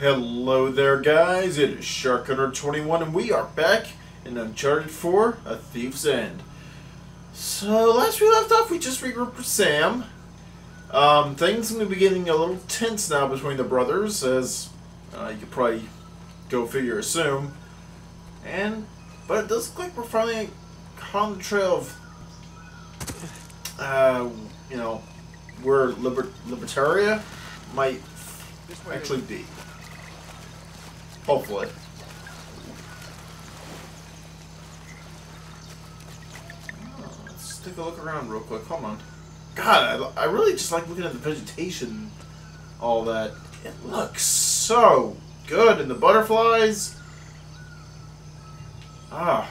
Hello there, guys. It is Shark Hunter 21, and we are back in Uncharted 4: A Thief's End. So, last we left off, we just regrouped with Sam. Um, things are getting a little tense now between the brothers, as uh, you could probably go figure, assume. And, but it does look like we're finally on the trail of, uh, you know, where Liber Libertalia might actually be. Hopefully. Oh, Let's take a look around real quick. Hold on. God, I, I really just like looking at the vegetation. All that. It looks so good. And the butterflies. Ah.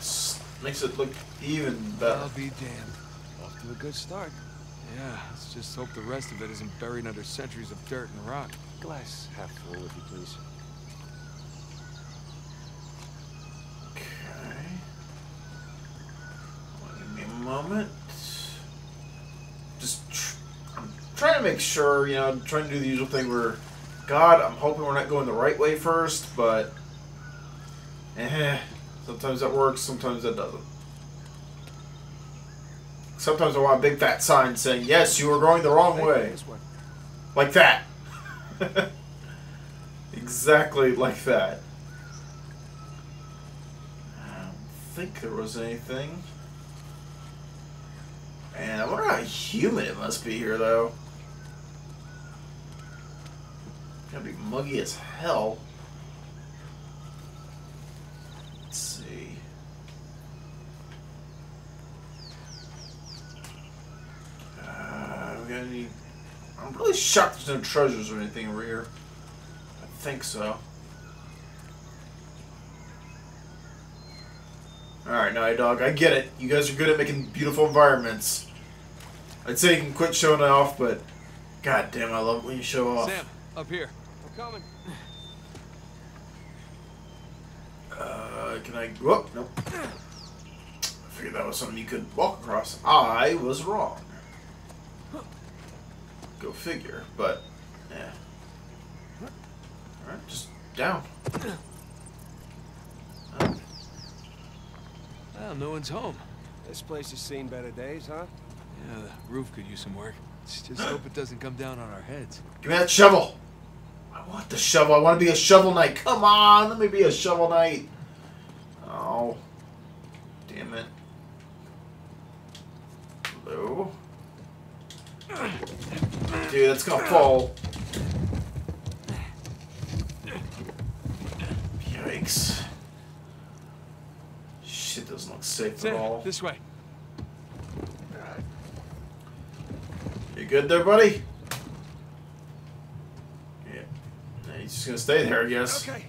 S- Makes it look even better. I'll be damned. Off to a good start. Yeah, let's just hope the rest of it isn't buried under centuries of dirt and rock. Glass half full, if you please. Okay. Give me a moment. Just, tr I'm trying to make sure, you know, I'm trying to do the usual thing where, God, I'm hoping we're not going the right way first, but, eh, sometimes that works, sometimes that doesn't. Sometimes I want a big fat sign saying, yes, you are going the wrong way. Like that. exactly like that. Um, I don't think there was anything. Man, I wonder how humid it must be here, though. It's gonna be muggy as hell. Let's see. Uh, we got any I'm really shocked there's no treasures or anything over here. I think so. Alright, Naughty Dog, I get it. You guys are good at making beautiful environments. I'd say you can quit showing off, but god damn, I love it when you show off. Sam, up here. I'm coming. Uh, can I... Whoop, nope. I figured that was something you could walk across. I was wrong. Go figure, but, yeah. Alright, just down. Oh, Well, no one's home. This place has seen better days, huh? Yeah, the roof could use some work. Let's just hope it doesn't come down on our heads. give me that shovel! I want the shovel. I want to be a shovel knight. Come on, let me be a shovel knight. Oh. Damn it. Hello? That's gonna fall. Yikes. Shit doesn't look safe at all. this way. You good there, buddy? Yeah. Nah, He's just gonna stay there, I guess. Okay.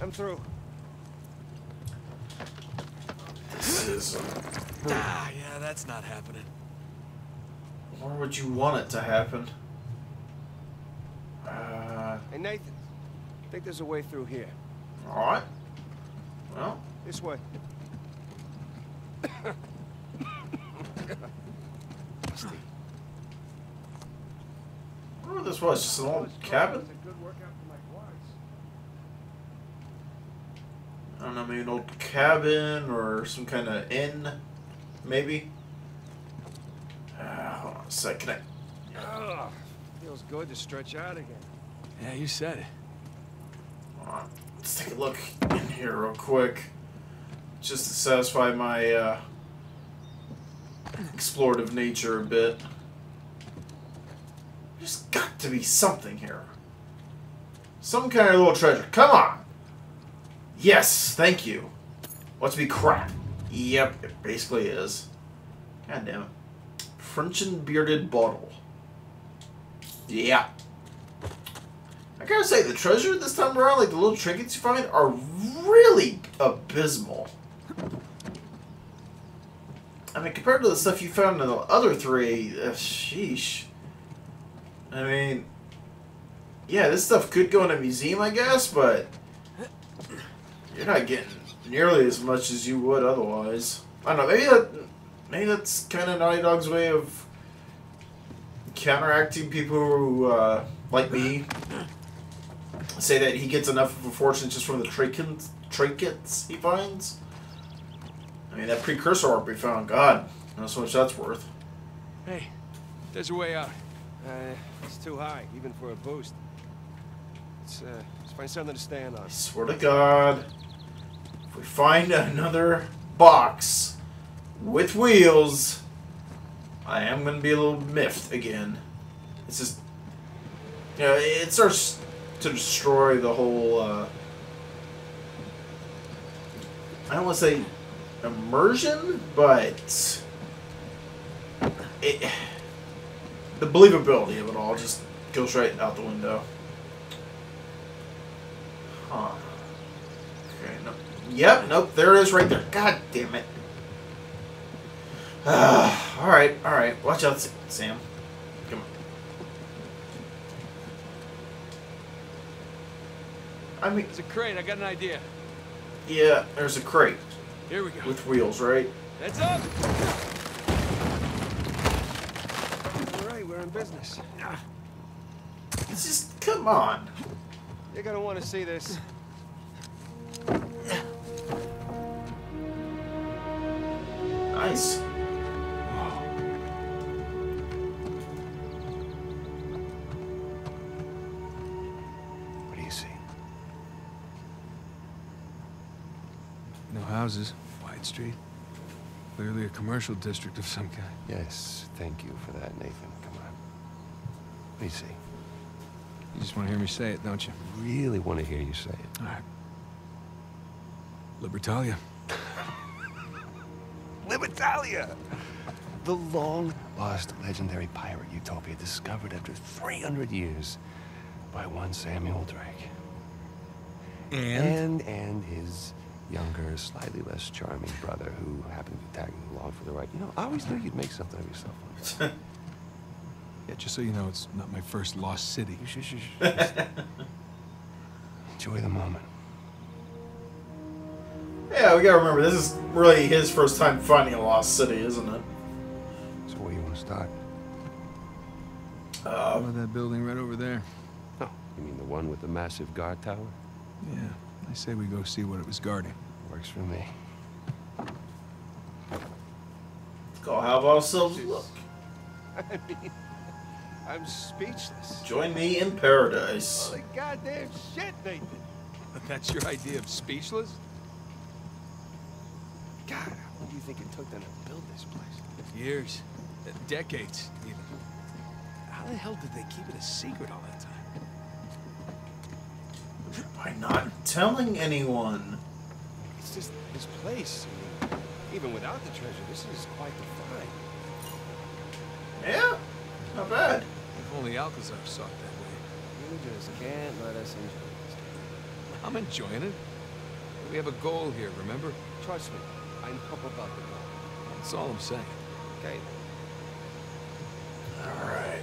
I'm through. This is. uh, Ah, yeah, that's not happening. Where would you want it to happen? Nathan. I think there's a way through here. alright. Well, This way. Steve. I wonder what this was. Just an old cabin? I don't know, maybe an old cabin or some kind of inn, maybe. Uh, hold on a sec. Can I? Ugh, feels good to stretch out again. Yeah, you said it. Let's take a look in here real quick, just to satisfy my uh, explorative nature a bit. There's got to be something here. Some kind of little treasure. Come on. Yes, thank you. What's be crap? Yep, it basically is. God damn it. French and bearded bottle. Yeah. I gotta say, the treasure this time around, like the little trinkets you find, are really abysmal. I mean, compared to the stuff you found in the other three, uh, sheesh. I mean, yeah, this stuff could go in a museum, I guess, but you're not getting nearly as much as you would otherwise. I don't know, maybe that, maybe that's kind of Naughty Dog's way of counteracting people who, uh, like me, say that he gets enough of a fortune just from the trinkets, trinkets he finds. I mean, that precursor orb we found, God, knows how much that's worth. Hey, there's a way out. Uh, it's too high, even for a boost. Let's, uh, let's find something to stand on. I swear to God, if we find another box with wheels, I am going to be a little miffed again. It's just, you know, it starts to destroy the whole, uh, I don't want to say immersion, but it, the believability of it all just goes right out the window. Huh. Okay. Yep, nope, there it is right there. God damn it. Uh, alright, alright. Watch out, Sam. Come on. I mean, There's a crate. I got an idea. yeah, there's a crate Here we go. with wheels, right? That's up. All right, we're in business. It's just, come on. You're gonna want to see this. Nice. Houses. Wide street. Clearly a commercial district of some kind. Yes, thank you for that, Nathan. Come on. Do you see? You just want to hear me say it, don't you? Really want to hear you say it. All right. Libertalia. Libertalia! The long-lost legendary pirate utopia discovered after 300 years by one Samuel Drake. And and his younger, slightly less charming brother who happened to be tagging along for the ride. You know, I always knew you'd make something of yourself. Yeah, just so you know, it's not my first lost city. Enjoy the moment. Yeah, we gotta remember, this is really his first time finding a lost city, isn't it? So where you want to start? How Uh, about that building right over there? Oh, you mean the one with the massive guard tower? Yeah, I say we go see what it was guarding. Works for me. let's go have ourselves a look. I mean, I'm speechless. Join me in paradise. Holy goddamn shit, Nathan! That's your idea of speechless? God, how long do you think it took them to build this place? Years. Decades, even. How the hell did they keep it a secret all that time? By not telling anyone. It's just this place. I mean, even without the treasure, this is quite the find. Yeah, not bad. If only Alcazar saw it that way. You just can't let us enjoy this. I'm enjoying it. We have a goal here, remember? Trust me, I'm know about the goal. That's all I'm saying. Okay, Alright.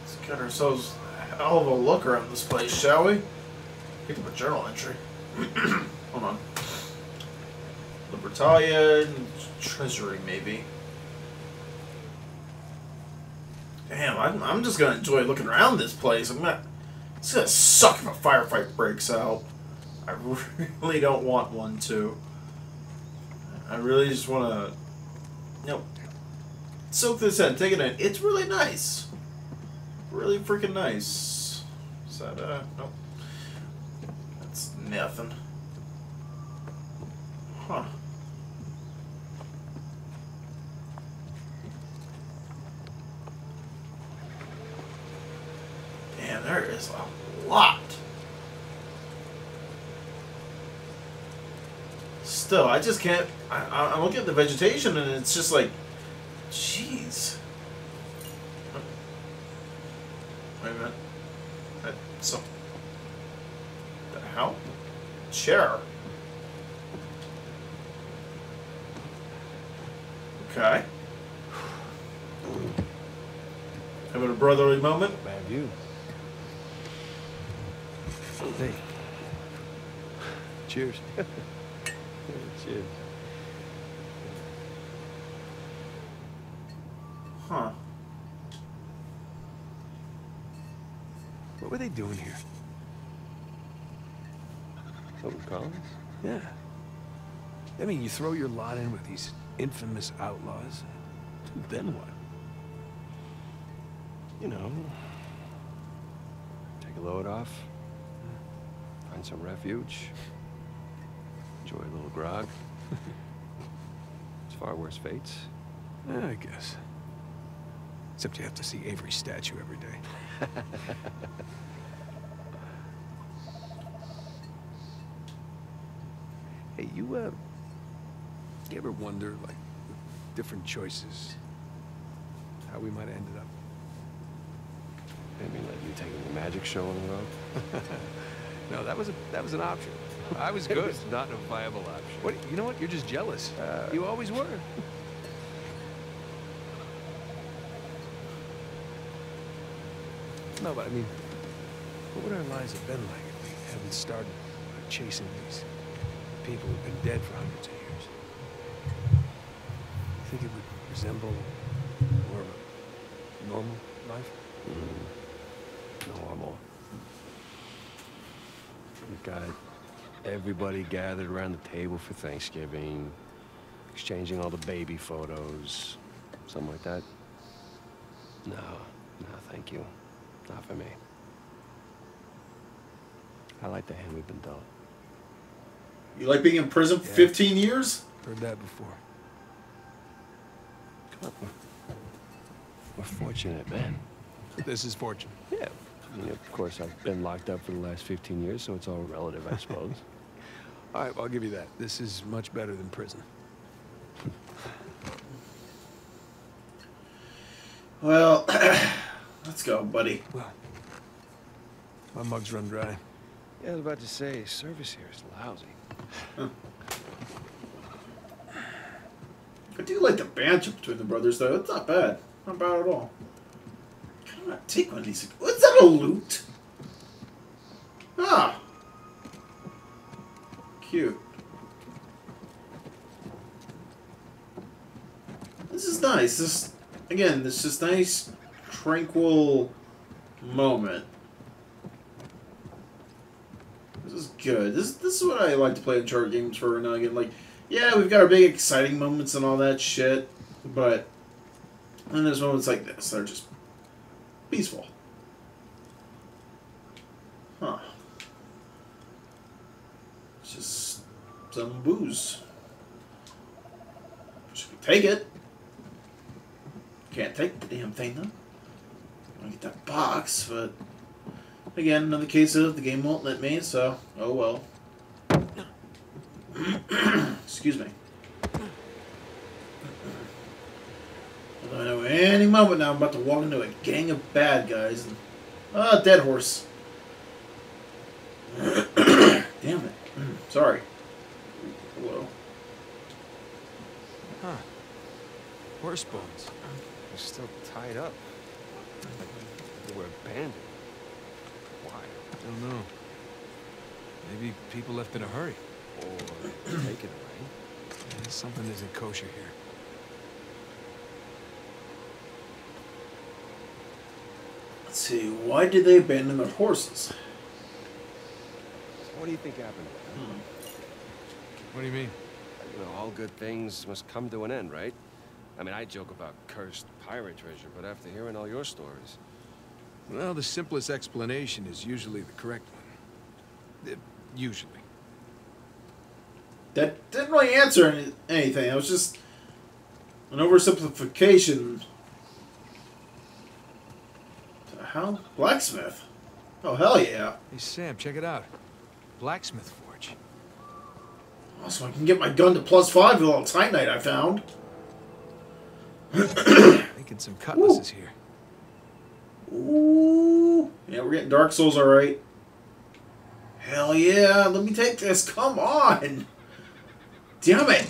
Let's get ourselves a hell of a look around this place, shall we? Pick up a journal entry. Hold on. Libertalia Treasury, maybe. Damn, I'm, I'm just gonna enjoy looking around this place. I'm not. It's gonna suck if a firefight breaks out. I really don't want one to. I really just wanna. Know, soak this in, take it in. It's really nice. Really freaking nice. Is that, uh, nope. Nothing. Huh. Damn, there is a lot. Still, I just can't. I, I- I'm looking at the vegetation and it's just like, jeez. chair. Okay. Having a brotherly moment. Man, you. Hey. Cheers. Cheers. Huh. What were they doing here? Collins? Yeah. I mean, you throw your lot in with these infamous outlaws. Then what? You know, take a load off, find some refuge, enjoy a little grog. it's far worse fates. Yeah, I guess. Except you have to see Avery's statue every day. hey, you, uh, you ever wonder, like, different choices, how we might have ended up? Maybe like you taking the magic show on the road. No, that was a, that was an option. I was It good. was not a viable option. What? You know what? You're just jealous. Uh, you always were. no, but I mean, what would our lives have been like if we hadn't started chasing these people who've been dead for hundreds of years? You think it would resemble more of a normal life? Mm-hmm. Normal. We've got everybody gathered around the table for Thanksgiving, exchanging all the baby photos, something like that. No, no, thank you. Not for me. I like the hand we've been dealt. You like being in prison for Yeah. 15 years? Heard that before. Come on, we're, we're fortunate, man. This is fortune. Yeah. I mean, of course, I've been locked up for the last 15 years, so it's all relative, I suppose. All right, well, I'll give you that. This is much better than prison. Well, let's go, buddy. Well, my mug's run dry. yeah, I was about to say, service here is lousy. I do like the banter between the brothers, though. It's not bad. Not bad at all. Can I not take one of these? What's that a loot? Ah. Cute. This is nice. This, again, this is nice, tranquil moment. This is good. This this is what I like to play Uncharted games for now again. Like, yeah, we've got our big exciting moments and all that shit, but then there's moments like this that are just peaceful. Huh. Just some booze. Should we take it? Can't take the damn thing though. I get that box, but again, another case of the game won't let me, so oh well. Excuse me. Although I know any moment now I'm about to walk into a gang of bad guys and ah, dead horse. Damn it. Sorry. Hello. Huh. Horse bones. They're still tied up. They were abandoned. Why? I don't know. Maybe people left in a hurry. Or taken away. Yeah, something isn't kosher here. Let's see. Why did they abandon their horses? So what do you think happened? Hmm. What do you mean? You know, all good things must come to an end, right? I mean, I joke about cursed pirate treasure, but after hearing all your stories, Well, the simplest explanation is usually the correct one. Uh, usually. That didn't really answer any, anything. It was just an oversimplification. How? Blacksmith? Oh, hell yeah. Hey, Sam, check it out. Blacksmith forge. Also, I can get my gun to plus five with all the titanite I found. Making some cutlasses here. Ooh. Yeah, we're getting Dark Souls alright. Hell yeah, let me take this. Come on. Damn it.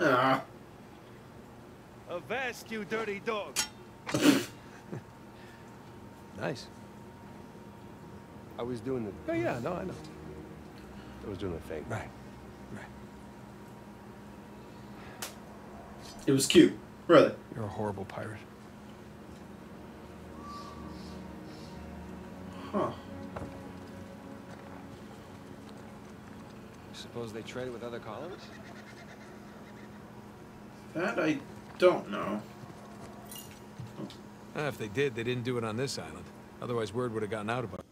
Ah. Avast, you dirty dog! Nice. I was doing the. Oh, yeah, no, I know. I was doing the thing. Right, right. It was cute. Really. You're a horrible pirate. Huh. Suppose they trade with other colonies? That I don't know. Oh. If they did, they didn't do it on this island. Otherwise, word would have gotten out about it.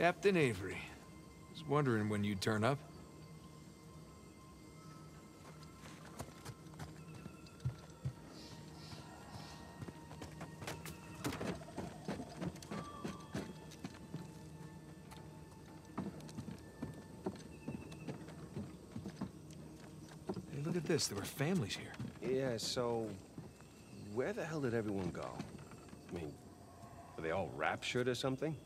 Captain Avery. Was wondering when you'd turn up. Hey, look at this. There were families here. Yeah, so... Where the hell did everyone go? I mean, were they all raptured or something?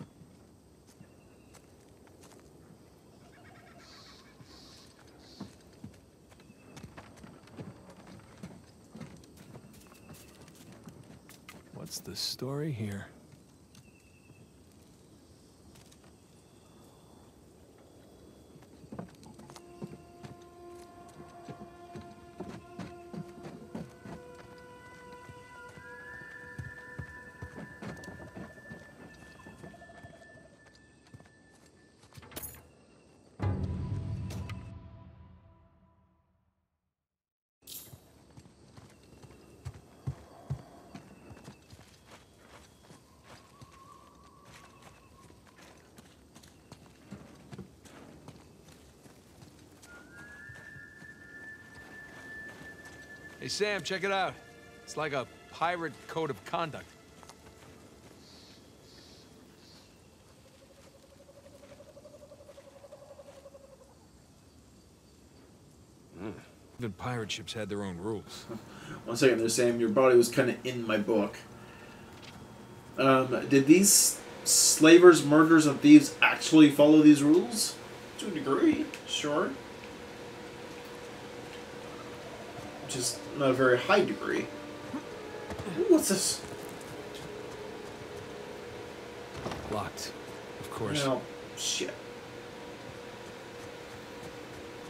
What's the story here? Hey, Sam, check it out. It's like a pirate code of conduct. Even pirate ships had their own rules. One second there, Sam. Your body was kind of in my book. Um, did these slavers, murderers, and thieves actually follow these rules? To a degree, sure. Just not a very high degree. What's this? Locked, of course. No, shit.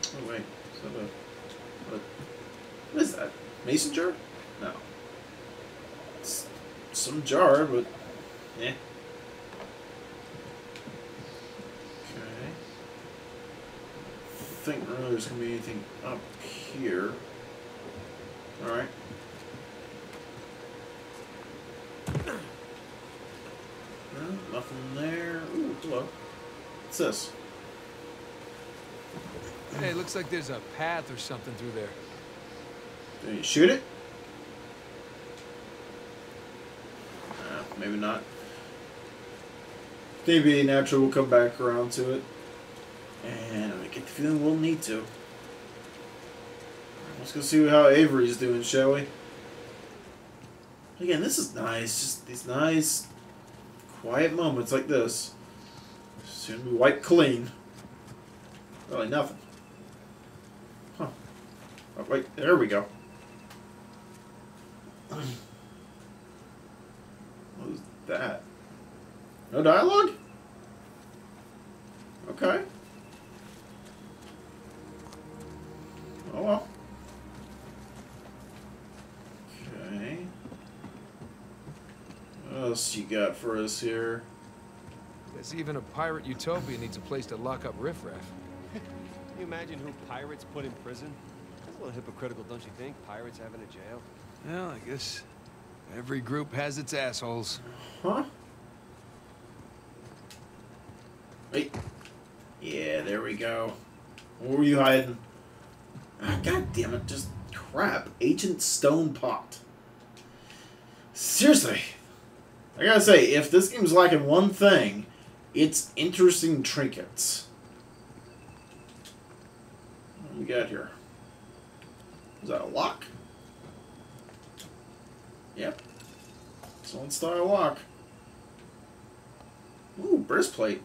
Oh wait, is that a what? What is that? Mason jar? No. It's some jar, but yeah. Okay. I think really there's gonna be anything up here. All right. No, nothing there. Ooh, hello. What's this? Hey, looks like there's a path or something through there. Do you shoot it? Uh, maybe not. Maybe natural will come back around to it. And I get the feeling we'll need to. Let's go see how Avery's doing, shall we? Again, this is nice. Just these nice, quiet moments like this. Soon be wiped clean. Really nothing. Huh. Oh, wait, there we go. What was that? No dialogue? Okay. Oh well. Okay. What else you got for us here? Guess even a pirate utopia needs a place to lock up riffraff. Can you imagine who pirates put in prison? That's a little hypocritical, don't you think? Pirates having a jail? Well, I guess every group has its assholes. Huh? Wait. Yeah, there we go. Where were you hiding? Ah, God damn it, just crap. Ancient stone pot. Seriously. I gotta say, if this game's lacking one thing, it's interesting trinkets. What do we got here? Is that a lock? Yep. It's old style lock. Ooh, breastplate.